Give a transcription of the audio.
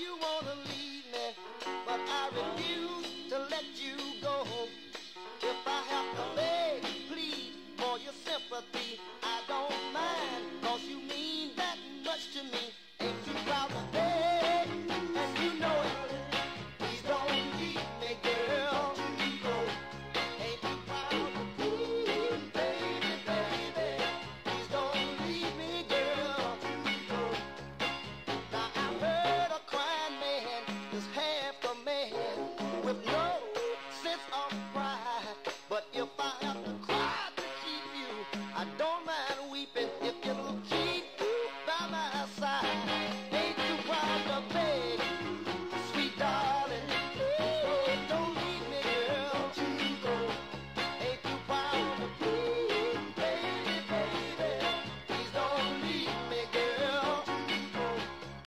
you wanna leave me, but I refuse to let you go. If I have to beg, plead for your sympathy, I don't mind, cause you mean that much to me. Ain't you proud